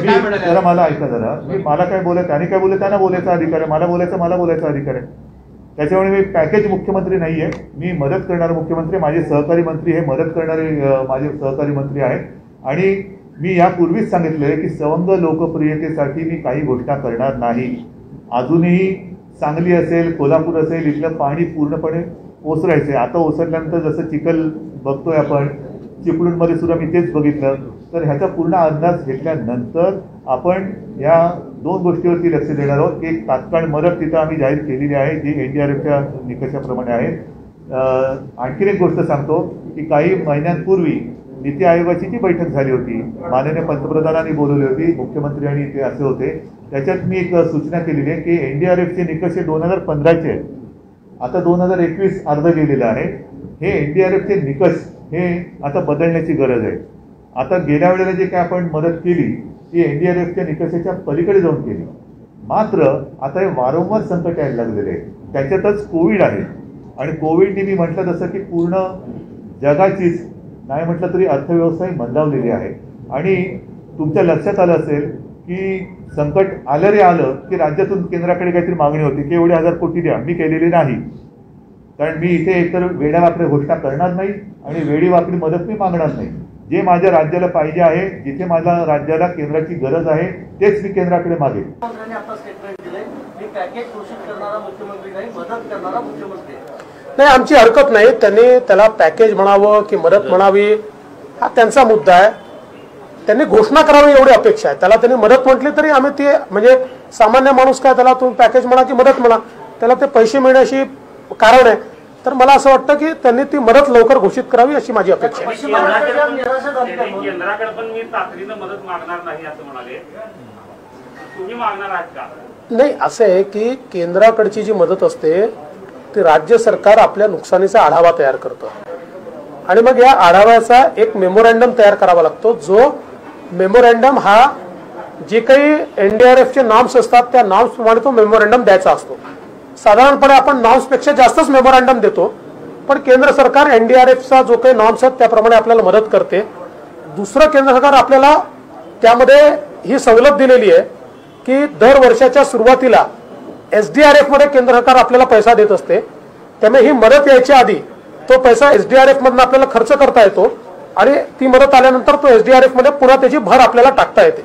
मी जरा मला ऐका जरा. मी मला काय बोलायचं? त्याने काय बोलत त्यांना बोलायचा अधिकार आहे. मला बोलायचं मला बोलायचा अधिकार आहे. त्याच्यामुळे मी पॅकेज मुख्यमंत्री नाही आहे मी मदत करणारा मुख्यमंत्री माझे सहकारी मंत्री हे मदत करणारे माझे सहकारी मंत्री आहेत. आणि मी यापूर्वीच सांगितलं आहे की सवंग लोकप्रियतेसाठी मी काही घोषणा करणार नाही. अजूनही सांगली असेल कोल्हापूर असेल इथलं पाणी पूर्णपणे ओसरायचं आहे आता ओसरल्यानंतर जसं चिखल बघतोय आपण चिपळूणमध्ये सुद्धा मी तेच बघितलं. तर ह्याचा पूर्ण अंदाज घेतल्यानंतर आपण या दोन गोष्टीवरती लक्ष देणार आहोत. एक तात्काळ मदत तिथं आम्ही जाहीर केलेली आहे जी एन डी आर एफच्या निकषाप्रमाणे आहे. आणखीन एक गोष्ट सांगतो की काही महिन्यांपूर्वी नीती आयोगाची जी बैठक झाली होती माननीय पंतप्रधानांनी बोलवली होती मुख्यमंत्री आणि ते असे होते. त्याच्यात मी एक सूचना केलेली आहे की एन डी आर एफचे निकष हे दोन हजार पंधराचे आहेत. आता दोन हजार एकवीस अर्ज गेलेला आहे. हे एन डी आर एफचे निकष हे आता बदलण्याची गरज आहे. आता गेल्या वेळेला जे काय आपण मदत केली ती एन डी आर एफच्या निकषाच्या पलीकडे जाऊन केली. मात्र आता हे वारंवार संकट यायला लागलेले आहे. त्याच्यातच कोविड आहे. आणि कोविडने मी म्हटलं तसं की पूर्ण जगाचीच नाही म्हटलं तरी अर्थव्यवस्था ही मंदावलेली आहे. आणि तुमच्या लक्षात आलं असेल की संकट आलं रे आलं की राज्यातून केंद्राकडे काहीतरी मागणी होती की एवढे हजार कोटी द्या. मी केलेली नाही. कारण मी इथे एकतर वेड्या वाकड्या घोषणा करणार नाही आणि वेडी वाकडी मदत मी मागणार नाही. जे माझ्या राज्याला पाहिजे आहे जिथे माझ्या राज्याला केंद्राची गरज आहे तेच मी केंद्राकडे मागेन. मुख्यमंत्र्यांनी आता स्टेटमेंट दिलंय मी पॅकेज घोषित करणारा मुख्यमंत्री नाही मदत करणारा मुख्यमंत्री आहे. नाही आमची हरकत नाही. त्यांनी त्याला पॅकेज म्हणावं की मदत म्हणावी हा त्यांचा मुद्दा आहे. त्यांनी घोषणा करावी एवढी अपेक्षा आहे. त्याला त्यांनी मदत म्हटली तरी आम्ही ते म्हणजे सामान्य माणूस काय त्याला तुम्ही पॅकेज म्हणा की मदत म्हणा त्याला ते पैसे मिळण्याशी कारण आहे. तर मला असं वाटतं की त्यांनी ती मदत लवकर घोषित करावी अशी माझी अपेक्षा आहे. पश्चिम महाराष्ट्राच्या निराशा झाली का त्यांनी म्हणून? केंद्राकडे पण मी तातडीनं मदत मागणार नाही असं म्हणाले. तुम्ही मागणार आहात का? नाही असं आहे की केंद्राकडची जी मदत असते ती राज्य सरकार आपल्या नुकसानीचा आढावा तयार करतं. आणि मग या आढाव्याचा एक मेमोरँडम तयार करावा लागतो जो मेमोरँडम हा जे काही एनडीआरएफचे नॉर्म्स असतात त्या नॉर्म्स प्रमाणे तो मेमोरँडम द्यायचा असतो. साधारणपणे आपण नॉर्म्सपेक्षा जास्तच मेमोरँडम देतो. पण केंद्र सरकार एनडीआरएफचा जो काही नॉर्म्स आहेत त्याप्रमाणे आपल्याला मदत करते. दुसरं केंद्र सरकार आपल्याला त्यामध्ये ही सवलत दिलेली आहे की दर वर्षाच्या सुरुवातीला एस डी आर एफमध्ये केंद्र सरकार आपल्याला पैसा देत असते. त्यामुळे ही मदत यायच्या आधी तो पैसा एस डी आर एफ आपल्याला खर्च करता येतो आणि ती मदत आल्यानंतर तो एस डी आर एफमध्ये पुन्हा त्याची भर आपल्याला टाकता येते.